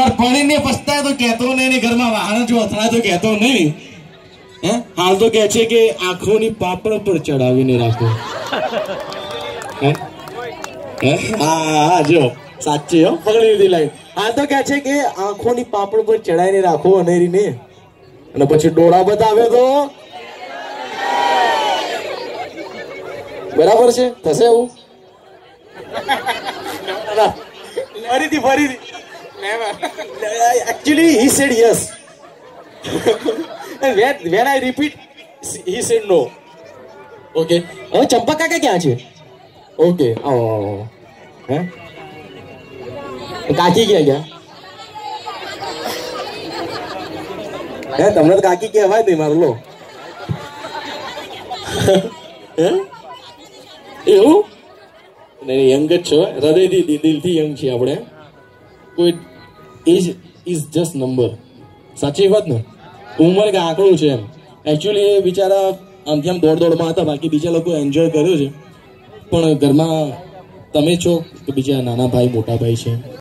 પણ ભણીને પસ્તાય તો કહેતો નહીં ને ઘરમાં વાહન જો અથડાય તો કહેતો નહીં. હાલ તો કે પાપડ પર ચડાવીને રાખો. હે? હે? છે કે આંખોની પાપડ પર ચડાવીને રાખો અને પછી ડોળા બતાવે તો? બરાબર છે? થશે એવું? ફરીથી ફરીથી. Actually he said yes. And when, when i repeat he said no. Okay હવે ચંપા કાકા ક્યાં છે ઓકે આવો. હે કાકી ક્યાં ગયા હે તમને તો કાકી કહેવાય નહીં મારું લો હે એવું નહીં યંગ જ છો હૃદયથી દિલથી યંગ છીએ આપણે કોઈ એજ ઇઝ જસ્ટ નંબર સાચી વાત ને? ઉંમર કે આંકડું છે એમ. એકચ્યુઅલી એ બિચારા આમથી આમ દોડ દોડમાં હતા, બાકી બીજા લોકો એન્જોય કર્યો છે. પણ ઘરમાં તમે છો કે બીજા નાના ભાઈ, મોટા ભાઈ છે?